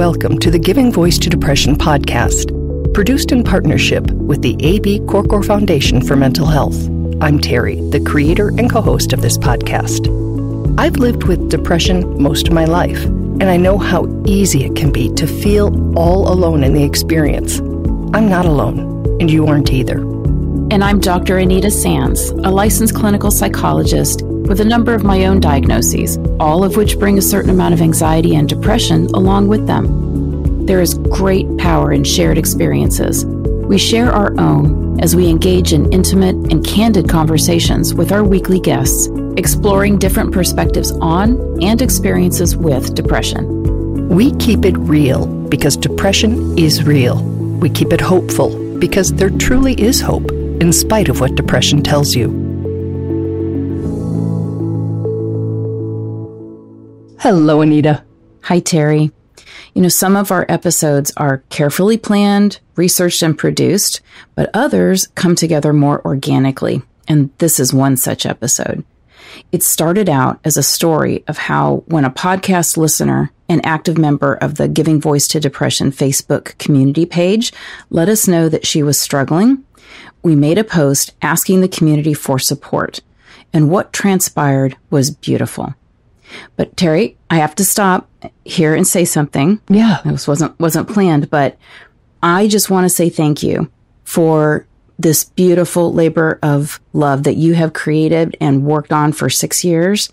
welcome to the Giving Voice to Depression podcast, produced in partnership with the A.B. Korkor Foundation for Mental Health. I'm Terry, the creator and co host of this podcast. I've lived with depression most of my life, and I know how easy it can be to feel all alone in the experience. I'm not alone, and you aren't either. And I'm Dr. Anita Sanz, a licensed clinical psychologist with a number of my own diagnoses, all of which bring a certain amount of anxiety and depression along with them. There is great power in shared experiences. We share our own as we engage in intimate and candid conversations with our weekly guests, exploring different perspectives on and experiences with depression. We keep it real because depression is real. We keep it hopeful because there truly is hope in spite of what depression tells you. Hello, Anita. Hi, Terry. You know, some of our episodes are carefully planned, researched, and produced, but others come together more organically. And this is one such episode. It started out as a story of how, when a podcast listener, an active member of the Giving Voice to Depression Facebook community page, let us know that she was struggling, we made a post asking the community for support. And what transpired was beautiful. But Terry, I have to stop here and say something. Yeah. This wasn't wasn't planned, but I just want to say thank you for this beautiful labor of love that you have created and worked on for 6 years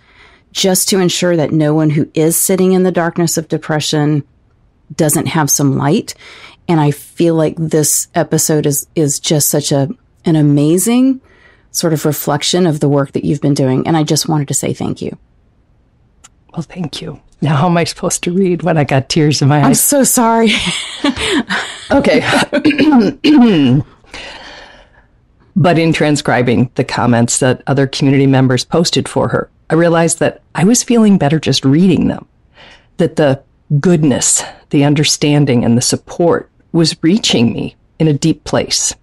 just to ensure that no one who is sitting in the darkness of depression doesn't have some light. And I feel like this episode is is just such a an amazing sort of reflection of the work that you've been doing and I just wanted to say thank you. Well, thank you. Now, how am I supposed to read when I got tears in my eyes? I'm so sorry. okay. but in transcribing the comments that other community members posted for her, I realized that I was feeling better just reading them. That the goodness, the understanding, and the support was reaching me in a deep place.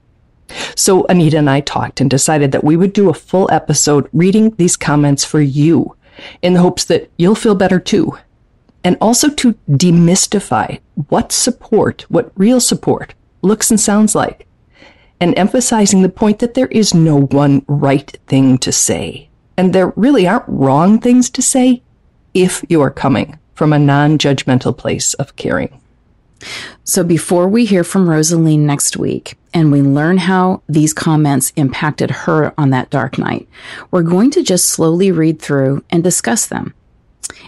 So Anita and I talked and decided that we would do a full episode reading these comments for you in the hopes that you'll feel better too. And also to demystify what support, what real support looks and sounds like. And emphasizing the point that there is no one right thing to say. And there really aren't wrong things to say if you are coming from a non judgmental place of caring. So before we hear from Rosaleen next week and we learn how these comments impacted her on that dark night, we're going to just slowly read through and discuss them.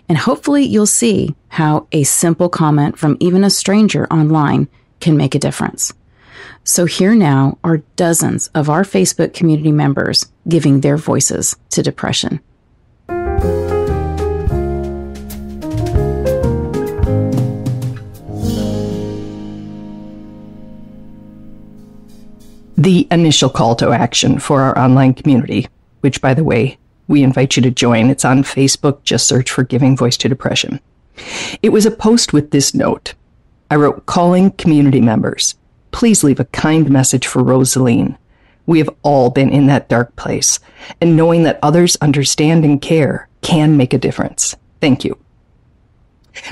And hopefully you'll see how a simple comment from even a stranger online can make a difference. So here now are dozens of our Facebook community members giving their voices to depression. The initial call to action for our online community, which, by the way, we invite you to join. It's on Facebook. Just search for Giving Voice to Depression. It was a post with this note. I wrote, calling community members. Please leave a kind message for Rosaleen. We have all been in that dark place, and knowing that others understand and care can make a difference. Thank you.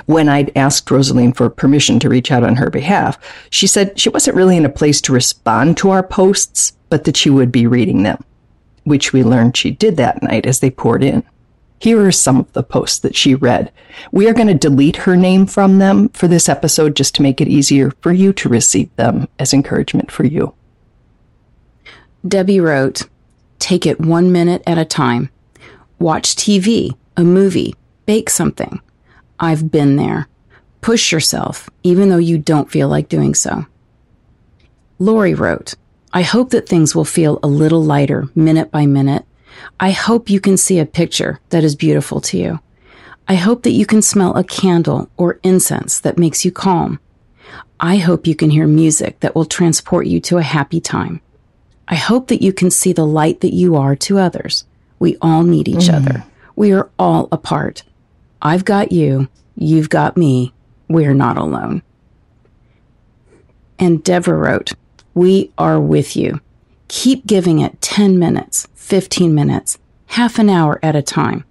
When I'd asked Rosaleen for permission to reach out on her behalf, she said she wasn't really in a place to respond to our posts, but that she would be reading them, which we learned she did that night as they poured in. Here are some of the posts that she read. We are going to delete her name from them for this episode just to make it easier for you to receive them as encouragement for you. Debbie wrote, Take it one minute at a time. Watch TV, a movie, bake something. I've been there. Push yourself, even though you don't feel like doing so. Lori wrote, I hope that things will feel a little lighter minute by minute. I hope you can see a picture that is beautiful to you. I hope that you can smell a candle or incense that makes you calm. I hope you can hear music that will transport you to a happy time. I hope that you can see the light that you are to others. We all need each mm. other. We are all a part. I've got you, you've got me, we're not alone. And Deborah wrote, We are with you. Keep giving it 10 minutes, 15 minutes, half an hour at a time.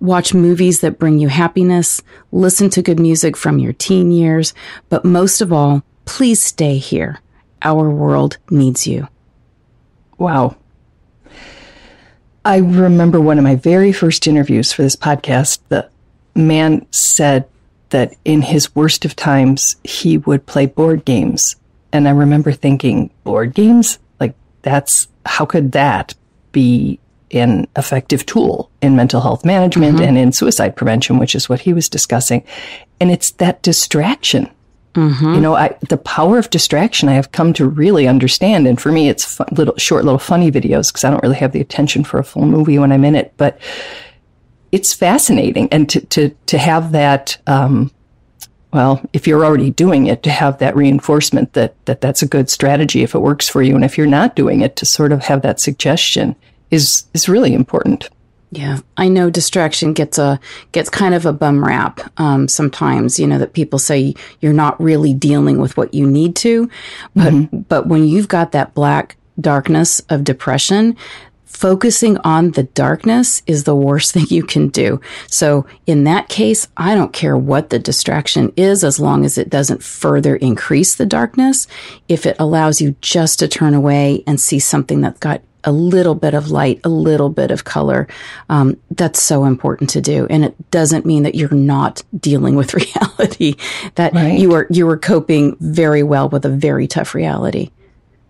Watch movies that bring you happiness, listen to good music from your teen years, but most of all, please stay here. Our world needs you. Wow. I remember one of my very first interviews for this podcast. The man said that in his worst of times, he would play board games. And I remember thinking, board games? Like, that's how could that be an effective tool in mental health management mm-hmm. and in suicide prevention, which is what he was discussing. And it's that distraction. Mm-hmm. You know, I, the power of distraction I have come to really understand. And for me, it's fun, little short, little funny videos because I don't really have the attention for a full movie when I'm in it. But it's fascinating, and to to to have that. Um, well, if you're already doing it, to have that reinforcement that, that that's a good strategy if it works for you. And if you're not doing it, to sort of have that suggestion is, is really important. Yeah, I know distraction gets a gets kind of a bum rap um, sometimes. You know that people say you're not really dealing with what you need to, but mm-hmm. but when you've got that black darkness of depression, focusing on the darkness is the worst thing you can do. So in that case, I don't care what the distraction is as long as it doesn't further increase the darkness. If it allows you just to turn away and see something that's got a little bit of light, a little bit of color. Um, that's so important to do, and it doesn't mean that you're not dealing with reality. That right. you are you are coping very well with a very tough reality.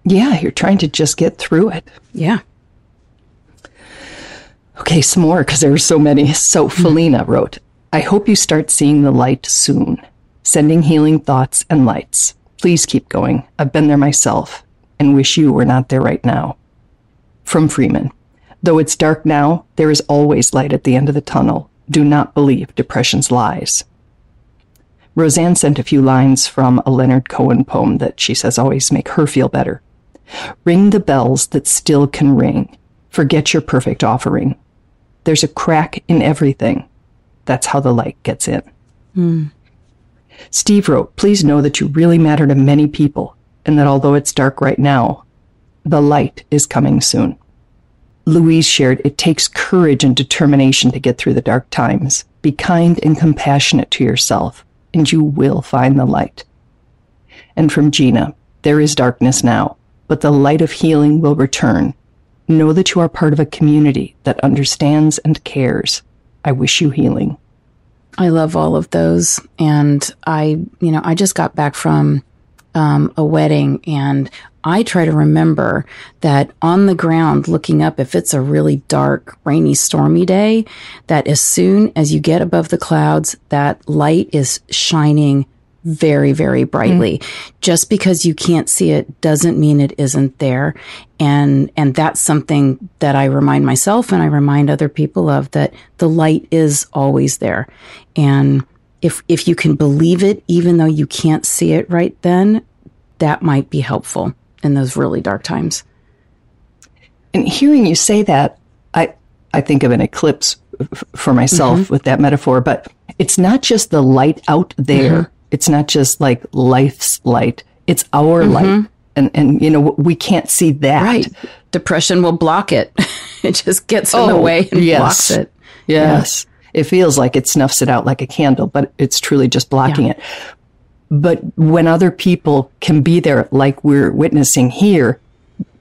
Yeah, you're trying to just get through it. Yeah. Okay, some more because there are so many. So mm-hmm. Felina wrote, I hope you start seeing the light soon, sending healing thoughts and lights. Please keep going. I've been there myself and wish you were not there right now. From Freeman, though it's dark now, there is always light at the end of the tunnel. Do not believe depression's lies. Roseanne sent a few lines from a Leonard Cohen poem that she says always make her feel better. Ring the bells that still can ring. Forget your perfect offering. There's a crack in everything. That's how the light gets in. Mm. Steve wrote, Please know that you really matter to many people, and that although it's dark right now, the light is coming soon. Louise shared, It takes courage and determination to get through the dark times. Be kind and compassionate to yourself, and you will find the light. And from Gina, There is darkness now, but the light of healing will return Know that you are part of a community that understands and cares. I wish you healing. I love all of those. And I, you know, I just got back from um, a wedding and I try to remember that on the ground looking up, if it's a really dark, rainy, stormy day, that as soon as you get above the clouds, that light is shining very, very brightly. Mm-hmm. Just because you can't see it doesn't mean it isn't there. And, and that's something that I remind myself and I remind other people of that the light is always there. And if, if you can believe it, even though you can't see it right then, that might be helpful in those really dark times. And hearing you say that, I, I think of an eclipse f- for myself mm-hmm. with that metaphor, but it's not just the light out there. Mm-hmm it's not just like life's light, it's our mm-hmm. light. And, and, you know, we can't see that. Right. Depression will block it. it just gets in oh, the way and yes. blocks it. Yes. Yeah. It feels like it snuffs it out like a candle, but it's truly just blocking yeah. it. But when other people can be there, like we're witnessing here,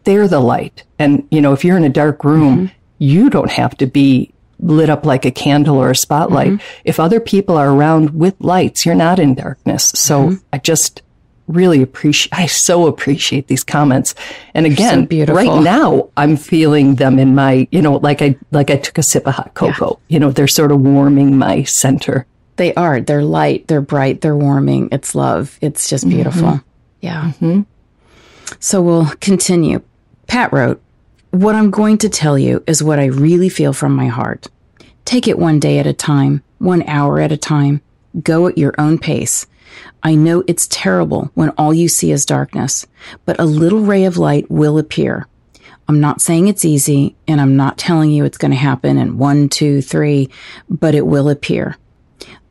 they're the light. And, you know, if you're in a dark room, mm-hmm. you don't have to be lit up like a candle or a spotlight. Mm-hmm. If other people are around with lights, you're not in darkness. So mm-hmm. I just really appreciate, I so appreciate these comments. And again, so right now I'm feeling them in my, you know, like I, like I took a sip of hot cocoa, yeah. you know, they're sort of warming my center. They are. They're light. They're bright. They're warming. It's love. It's just beautiful. Mm-hmm. Yeah. Mm-hmm. So we'll continue. Pat wrote, what I'm going to tell you is what I really feel from my heart. Take it one day at a time, one hour at a time. Go at your own pace. I know it's terrible when all you see is darkness, but a little ray of light will appear. I'm not saying it's easy, and I'm not telling you it's going to happen in one, two, three, but it will appear.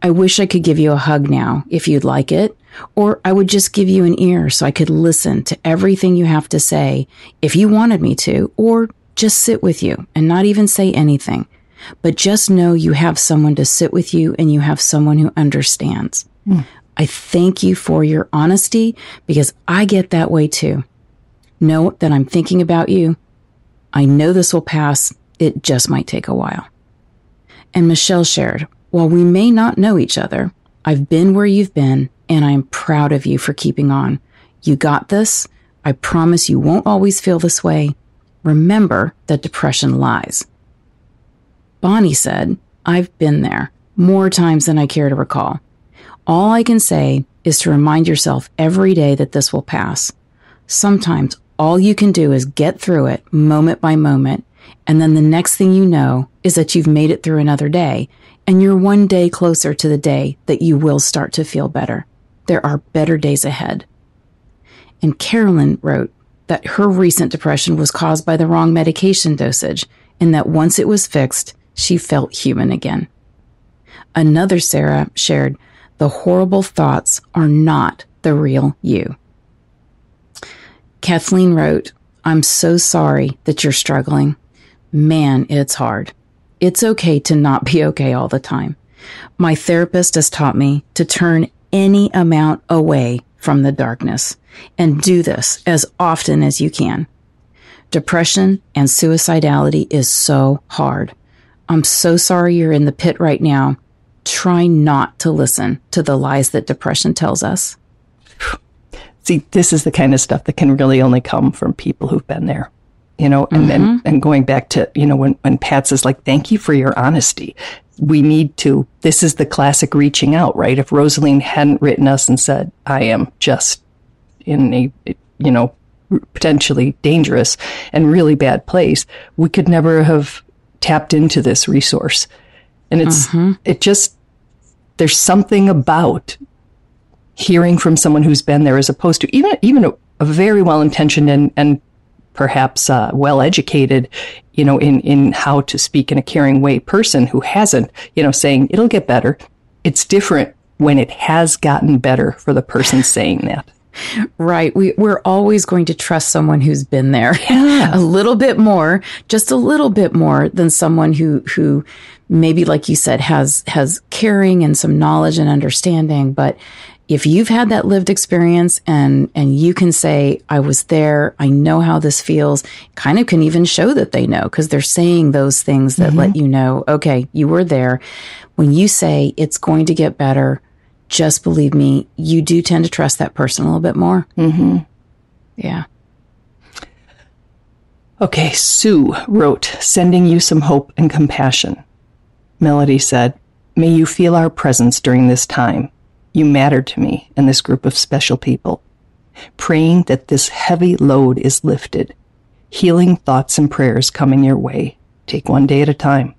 I wish I could give you a hug now, if you'd like it, or I would just give you an ear so I could listen to everything you have to say if you wanted me to, or just sit with you and not even say anything. but just know you have someone to sit with you and you have someone who understands. Mm. I thank you for your honesty because I get that way too. Know that I'm thinking about you. I know this will pass. It just might take a while. And Michelle shared, while we may not know each other, I've been where you've been and I'm proud of you for keeping on. You got this. I promise you won't always feel this way. Remember that depression lies. Bonnie said, I've been there more times than I care to recall. All I can say is to remind yourself every day that this will pass. Sometimes all you can do is get through it moment by moment, and then the next thing you know is that you've made it through another day, and you're one day closer to the day that you will start to feel better. There are better days ahead. And Carolyn wrote that her recent depression was caused by the wrong medication dosage, and that once it was fixed, she felt human again. Another Sarah shared the horrible thoughts are not the real you. Kathleen wrote, I'm so sorry that you're struggling. Man, it's hard. It's okay to not be okay all the time. My therapist has taught me to turn any amount away from the darkness and do this as often as you can. Depression and suicidality is so hard. I'm so sorry you're in the pit right now try not to listen to the lies that depression tells us. See, this is the kind of stuff that can really only come from people who've been there. You know, and, mm-hmm. and, and going back to, you know, when, when Pat says like, thank you for your honesty. We need to, this is the classic reaching out, right? If Rosaleen hadn't written us and said, I am just in a, you know, potentially dangerous and really bad place, we could never have tapped into this resource. And it's, mm-hmm. it just, there's something about hearing from someone who's been there as opposed to even, even a, a very well intentioned and, and perhaps uh, well educated, you know, in, in how to speak in a caring way person who hasn't, you know, saying it'll get better. It's different when it has gotten better for the person saying that. Right. We, we're always going to trust someone who's been there yeah. a little bit more, just a little bit more than someone who, who maybe, like you said, has, has caring and some knowledge and understanding. But if you've had that lived experience and, and you can say, I was there, I know how this feels, kind of can even show that they know because they're saying those things that mm-hmm. let you know, okay, you were there. When you say it's going to get better, just believe me, you do tend to trust that person a little bit more. Mm-hmm. Yeah. Okay, Sue wrote, sending you some hope and compassion. Melody said, May you feel our presence during this time. You matter to me and this group of special people. Praying that this heavy load is lifted. Healing thoughts and prayers coming your way. Take one day at a time.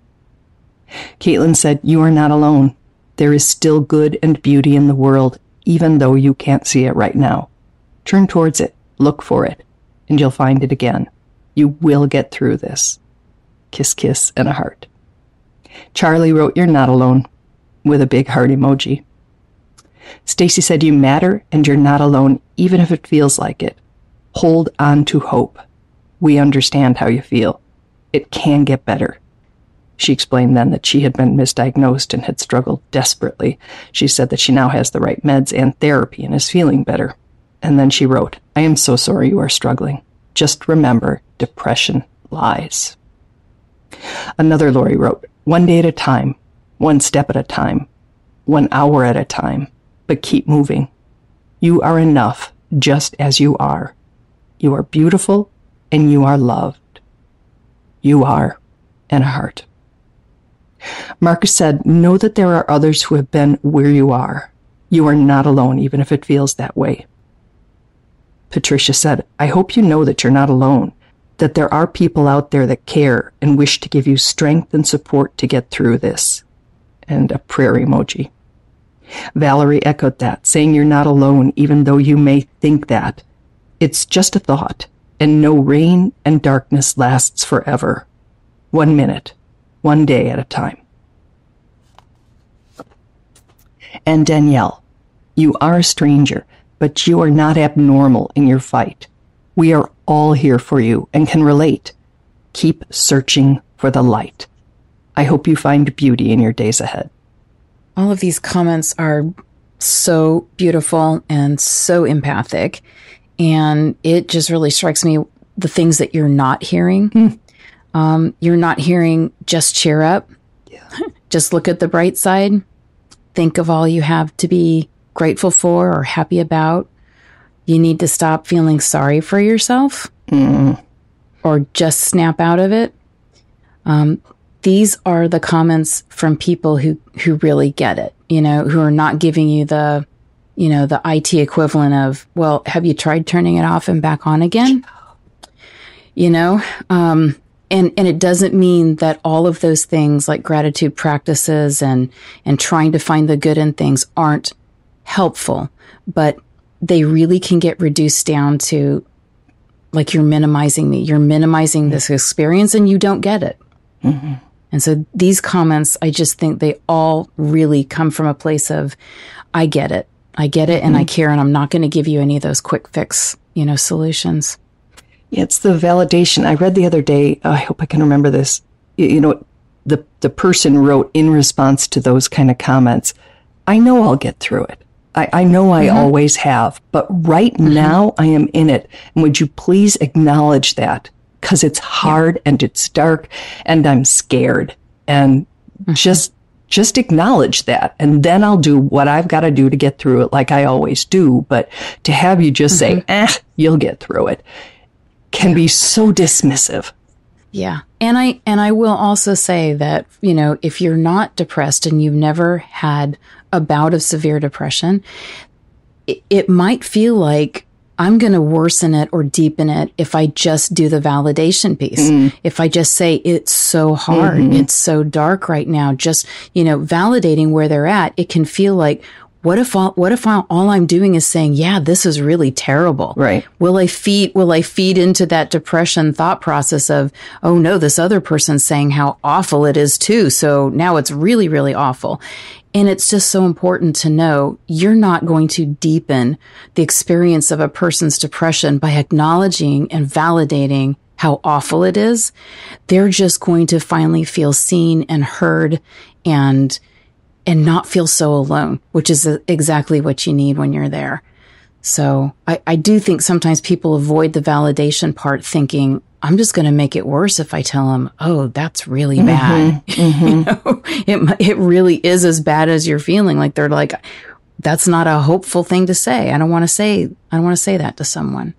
Caitlin said, You are not alone. There is still good and beauty in the world, even though you can't see it right now. Turn towards it, look for it, and you'll find it again. You will get through this. Kiss, kiss, and a heart. Charlie wrote, You're not alone, with a big heart emoji. Stacy said, You matter and you're not alone, even if it feels like it. Hold on to hope. We understand how you feel. It can get better. She explained then that she had been misdiagnosed and had struggled desperately. She said that she now has the right meds and therapy and is feeling better. And then she wrote, I am so sorry you are struggling. Just remember, depression lies. Another Lori wrote, one day at a time, one step at a time, one hour at a time, but keep moving. You are enough just as you are. You are beautiful and you are loved. You are, and a heart. Marcus said, Know that there are others who have been where you are. You are not alone, even if it feels that way. Patricia said, I hope you know that you're not alone, that there are people out there that care and wish to give you strength and support to get through this. And a prayer emoji. Valerie echoed that, saying you're not alone, even though you may think that. It's just a thought, and no rain and darkness lasts forever. One minute, one day at a time. And Danielle, you are a stranger, but you are not abnormal in your fight. We are all here for you and can relate. Keep searching for the light. I hope you find beauty in your days ahead. All of these comments are so beautiful and so empathic. And it just really strikes me the things that you're not hearing. Mm. Um, you're not hearing just cheer up. Yeah. just look at the bright side. Think of all you have to be grateful for or happy about. You need to stop feeling sorry for yourself mm. or just snap out of it. Um, these are the comments from people who, who really get it, you know, who are not giving you the, you know, the IT equivalent of, well, have you tried turning it off and back on again? You know, um, and, and it doesn't mean that all of those things like gratitude practices and, and trying to find the good in things aren't helpful, but they really can get reduced down to like you're minimizing me. You're minimizing this experience and you don't get it. Mm-hmm. And so these comments, I just think they all really come from a place of, I get it. I get it and mm-hmm. I care and I'm not going to give you any of those quick fix, you know, solutions. It's the validation. I read the other day, oh, I hope I can remember this. You know, the, the person wrote in response to those kind of comments, I know I'll get through it. I, I know I mm-hmm. always have, but right mm-hmm. now I am in it. And would you please acknowledge that? Because it's hard yeah. and it's dark and I'm scared. And mm-hmm. just just acknowledge that and then I'll do what I've got to do to get through it like I always do. But to have you just mm-hmm. say, eh, you'll get through it can yeah. be so dismissive. Yeah. And I and I will also say that, you know, if you're not depressed and you've never had a bout of severe depression, it, it might feel like I'm going to worsen it or deepen it if I just do the validation piece. Mm. If I just say it's so hard, mm-hmm. it's so dark right now, just, you know, validating where they're at, it can feel like, what if all, what if all, all I'm doing is saying, yeah, this is really terrible. Right. Will I feed, will I feed into that depression thought process of, oh no, this other person's saying how awful it is too. So now it's really, really awful. And it's just so important to know you're not going to deepen the experience of a person's depression by acknowledging and validating how awful it is. They're just going to finally feel seen and heard and, and not feel so alone, which is exactly what you need when you're there. So I, I do think sometimes people avoid the validation part thinking, I'm just going to make it worse if I tell them, "Oh, that's really mm-hmm, bad." Mm-hmm. you know, it it really is as bad as you're feeling. Like they're like, "That's not a hopeful thing to say." I don't want to say. I don't want to say that to someone.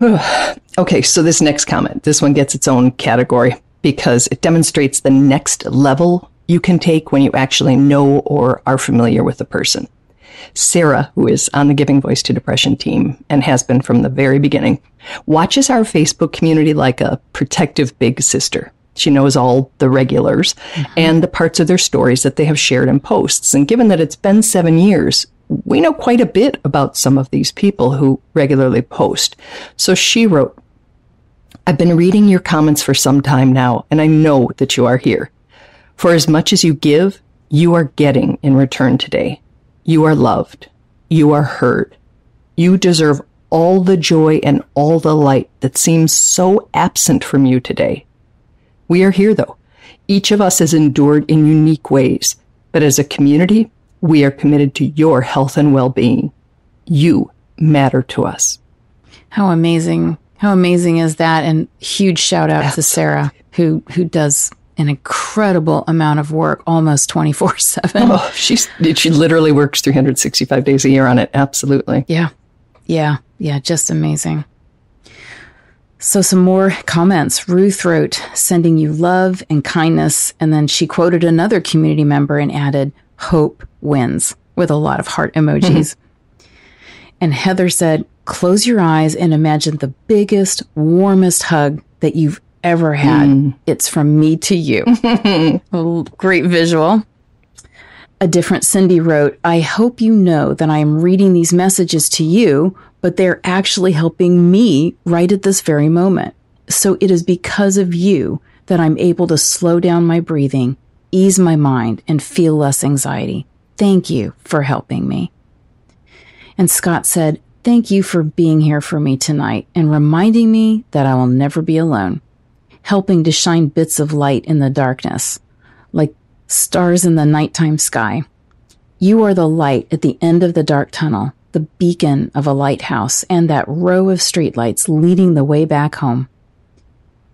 okay, so this next comment, this one gets its own category because it demonstrates the next level you can take when you actually know or are familiar with a person. Sarah, who is on the Giving Voice to Depression team and has been from the very beginning, watches our Facebook community like a protective big sister. She knows all the regulars mm-hmm. and the parts of their stories that they have shared in posts. And given that it's been seven years, we know quite a bit about some of these people who regularly post. So she wrote, I've been reading your comments for some time now, and I know that you are here. For as much as you give, you are getting in return today. You are loved. You are heard. You deserve all the joy and all the light that seems so absent from you today. We are here though. Each of us has endured in unique ways, but as a community, we are committed to your health and well-being. You matter to us. How amazing. How amazing is that? And huge shout out Absolutely. to Sarah who who does an incredible amount of work almost 24 7. Oh, she's, she literally works 365 days a year on it. Absolutely. Yeah. Yeah. Yeah. Just amazing. So, some more comments. Ruth wrote, sending you love and kindness. And then she quoted another community member and added, hope wins with a lot of heart emojis. Mm-hmm. And Heather said, close your eyes and imagine the biggest, warmest hug that you've ever had. Mm. It's from me to you. great visual. A different Cindy wrote, I hope you know that I am reading these messages to you, but they're actually helping me right at this very moment. So it is because of you that I'm able to slow down my breathing, ease my mind, and feel less anxiety. Thank you for helping me. And Scott said, Thank you for being here for me tonight and reminding me that I will never be alone. Helping to shine bits of light in the darkness, like stars in the nighttime sky. You are the light at the end of the dark tunnel, the beacon of a lighthouse, and that row of streetlights leading the way back home.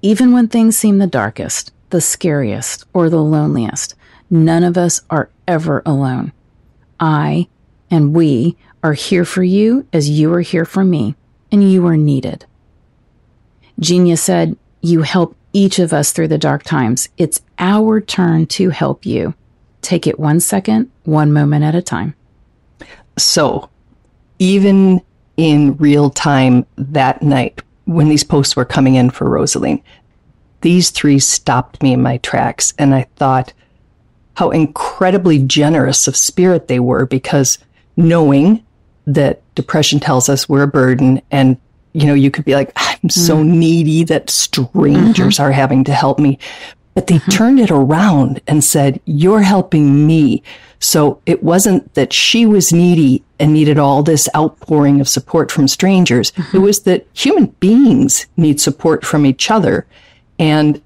Even when things seem the darkest, the scariest, or the loneliest, none of us are ever alone. I and we are here for you as you are here for me, and you are needed. Genia said, You help each of us through the dark times. It's our turn to help you. Take it one second, one moment at a time. So, even in real time that night, when these posts were coming in for Rosaleen, these three stopped me in my tracks. And I thought how incredibly generous of spirit they were because knowing that depression tells us we're a burden and you know you could be like i'm so mm. needy that strangers mm-hmm. are having to help me but they mm-hmm. turned it around and said you're helping me so it wasn't that she was needy and needed all this outpouring of support from strangers mm-hmm. it was that human beings need support from each other and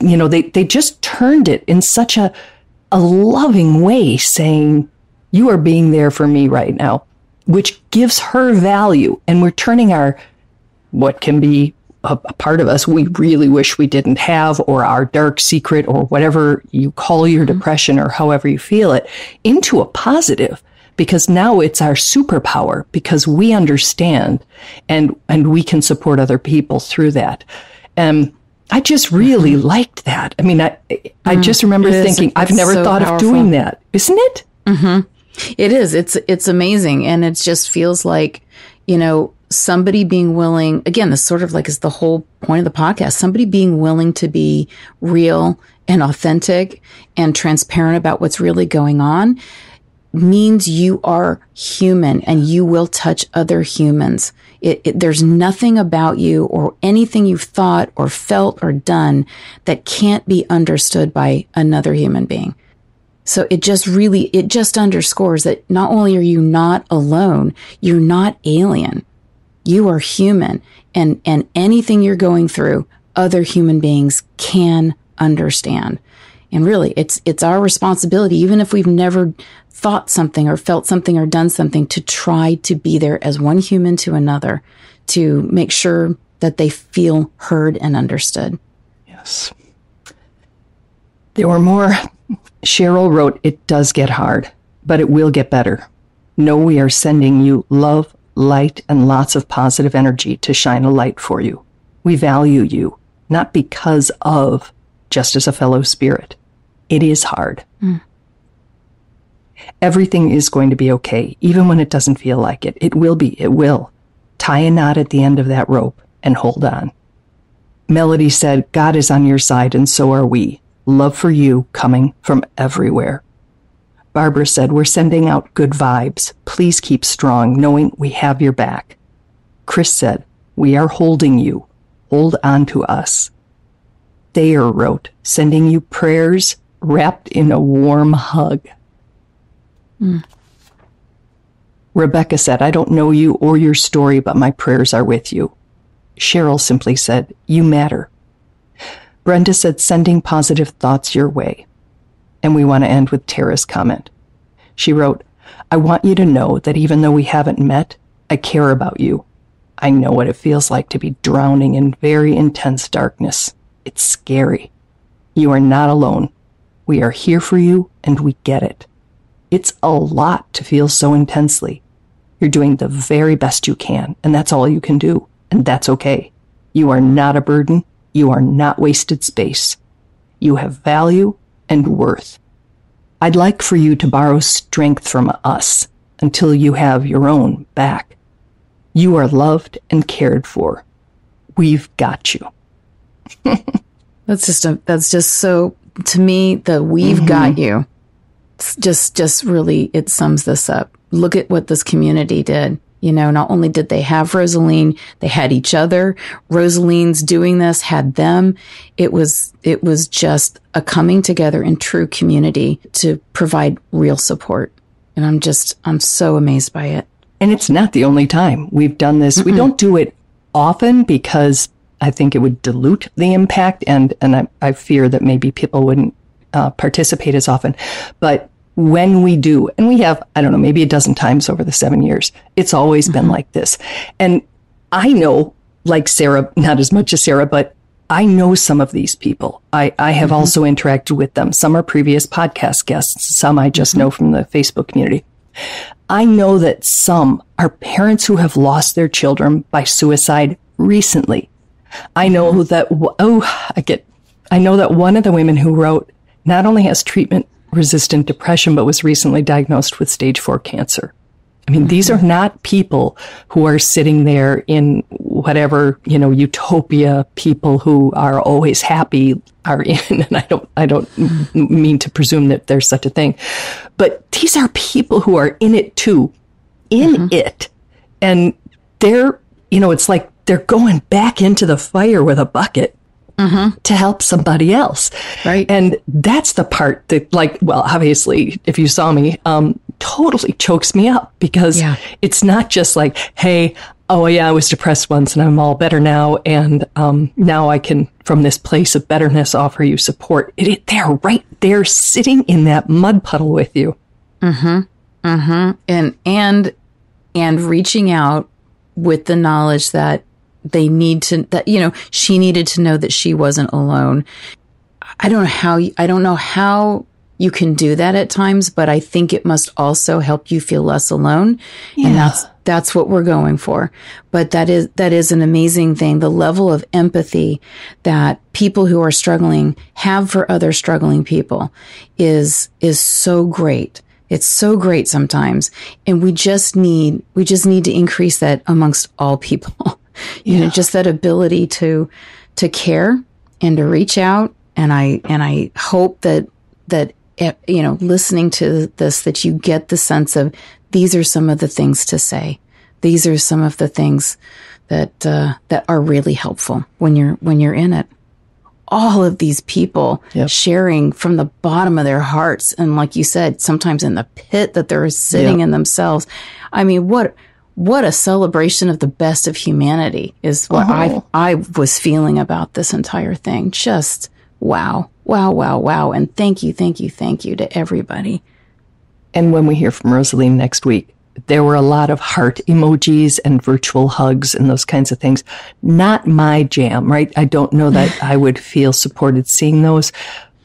you know they they just turned it in such a a loving way saying you are being there for me right now which gives her value. And we're turning our, what can be a, a, part of us we really wish we didn't have, or our dark secret, or whatever you call your mm-hmm. depression, or however you feel it, into a positive because now it's our superpower because we understand and and we can support other people through that. And I just really mm-hmm. liked that. I mean, I I mm, just remember thinking, I've never so thought powerful. of doing that, isn't it? Mm-hmm. It is. It's it's amazing, and it just feels like you know somebody being willing. Again, this sort of like is the whole point of the podcast. Somebody being willing to be real and authentic and transparent about what's really going on means you are human and you will touch other humans. It, it, there's nothing about you or anything you've thought or felt or done that can't be understood by another human being. So it just really, it just underscores that not only are you not alone, you're not alien. You are human and, and anything you're going through, other human beings can understand. And really, it's, it's our responsibility, even if we've never thought something or felt something or done something to try to be there as one human to another to make sure that they feel heard and understood. Yes. There were more Cheryl wrote, It does get hard, but it will get better. Know we are sending you love, light, and lots of positive energy to shine a light for you. We value you, not because of, just as a fellow spirit. It is hard. Mm. Everything is going to be okay, even when it doesn't feel like it. It will be. It will. Tie a knot at the end of that rope and hold on. Melody said, God is on your side and so are we love for you coming from everywhere. Barbara said, We're sending out good vibes. Please keep strong, knowing we have your back. Chris said, We are holding you. Hold on to us. Thayer wrote, sending you prayers wrapped in a warm hug. Mm. Rebecca said, I don't know you or your story, but my prayers are with you. Cheryl simply said, You matter. Brenda said, sending positive thoughts your way. And we want to end with Tara's comment. She wrote, I want you to know that even though we haven't met, I care about you. I know what it feels like to be drowning in very intense darkness. It's scary. You are not alone. We are here for you and we get it. It's a lot to feel so intensely. You're doing the very best you can, and that's all you can do, and that's okay. You are not a burden. You are not wasted space. You have value and worth. I'd like for you to borrow strength from us until you have your own back. You are loved and cared for. We've got you. that's just a, that's just so to me the we've mm-hmm. got you. It's just just really it sums this up. Look at what this community did. You know, not only did they have Rosaleen, they had each other. Rosaleen's doing this had them. It was, it was just a coming together in true community to provide real support. And I'm just, I'm so amazed by it. And it's not the only time we've done this. Mm-mm. We don't do it often because I think it would dilute the impact, and and I, I fear that maybe people wouldn't uh, participate as often. But when we do, and we have, I don't know, maybe a dozen times over the seven years, it's always mm-hmm. been like this. And I know, like Sarah, not as much as Sarah, but I know some of these people. I, I have mm-hmm. also interacted with them. Some are previous podcast guests. Some I just mm-hmm. know from the Facebook community. I know that some are parents who have lost their children by suicide recently. I know mm-hmm. that, oh, I get, I know that one of the women who wrote not only has treatment resistant depression, but was recently diagnosed with stage four cancer. I mean, these are not people who are sitting there in whatever, you know, utopia people who are always happy are in. And I don't, I don't mean to presume that there's such a thing, but these are people who are in it too, in mm-hmm. it. And they're, you know, it's like they're going back into the fire with a bucket mm-hmm. to help somebody else. Right. And that's the part that, like, well, obviously, if you saw me, um, totally chokes me up because yeah. it's not just like, hey, oh yeah, I was depressed once and I'm all better now, and um, now I can, from this place of betterness, offer you support. It, it, they're right there, sitting in that mud puddle with you. Mm-hmm. Mm-hmm. And and and reaching out with the knowledge that they need to that you know she needed to know that she wasn't alone. I don't know how i don't know how you can do that at times but i think it must also help you feel less alone. Yeah. and that's that's what we're going for. But that is that is an amazing thing. The level of empathy that people who are struggling have for other struggling people is is so great. It's so great sometimes. And we just need we just need to increase that amongst all people you yeah. know, just that ability to, to care and to reach out. And I, and I hope that, that, eh, you know, listening to this, that you get the sense of these are some of the things to say. These are some of the things that, uh, that are really helpful when you're, when you're in it all of these people yep. sharing from the bottom of their hearts and like you said sometimes in the pit that they're sitting yep. in themselves i mean what what a celebration of the best of humanity is what I I was feeling about this entire thing. Just wow, wow, wow, wow, and thank you, thank you, thank you to everybody. And when we hear from Rosaleen next week, there were a lot of heart emojis and virtual hugs and those kinds of things. Not my jam, right? I don't know that I would feel supported seeing those,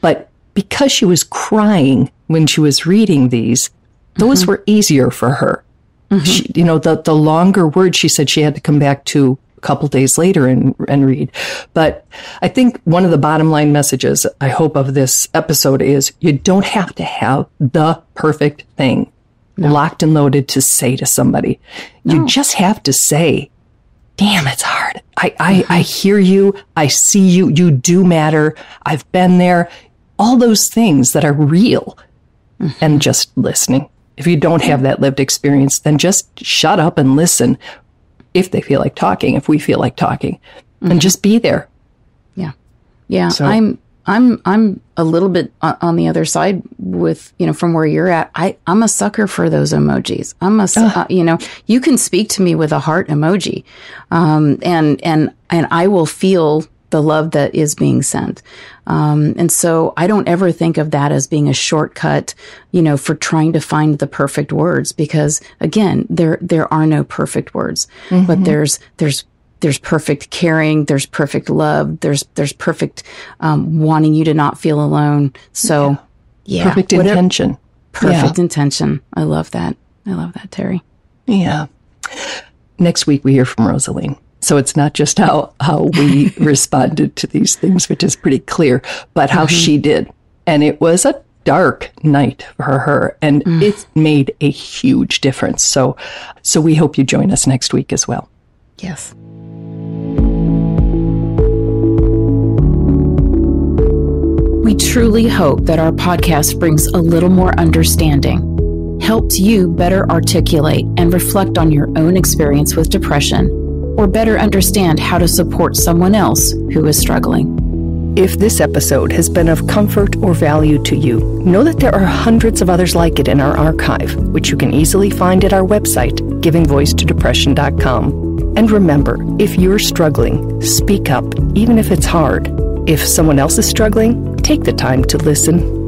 but because she was crying when she was reading these, those mm-hmm. were easier for her. Mm-hmm. She, you know, the, the longer word she said she had to come back to a couple days later and, and read. But I think one of the bottom line messages I hope of this episode is you don't have to have the perfect thing no. locked and loaded to say to somebody. No. You just have to say, damn, it's hard. I, I, mm-hmm. I hear you. I see you. You do matter. I've been there. All those things that are real mm-hmm. and just listening. If you don't have that lived experience, then just shut up and listen if they feel like talking, if we feel like talking, mm-hmm. and just be there. Yeah. Yeah. So, I'm, I'm, I'm a little bit on the other side with, you know, from where you're at. I, I'm a sucker for those emojis. I'm a, uh, you know, you can speak to me with a heart emoji. Um, and, and, and I will feel the love that is being sent. Um, and so I don't ever think of that as being a shortcut, you know, for trying to find the perfect words because again, there, there are no perfect words, mm-hmm. but there's, there's, there's perfect caring, there's perfect love, there's, there's perfect, um, wanting you to not feel alone. So yeah, yeah perfect whatever, intention. Perfect yeah. intention. I love that. I love that, Terry. Yeah. Next week we hear from Rosaleen. So it's not just how, how we responded to these things, which is pretty clear, but how mm-hmm. she did. And it was a dark night for her and mm. it made a huge difference. So, so we hope you join us next week as well. Yes. We truly hope that our podcast brings a little more understanding, helps you better articulate and reflect on your own experience with depression or better understand how to support someone else who is struggling. If this episode has been of comfort or value to you, know that there are hundreds of others like it in our archive, which you can easily find at our website, givingvoicetodepression.com. And remember, if you're struggling, speak up, even if it's hard. If someone else is struggling, take the time to listen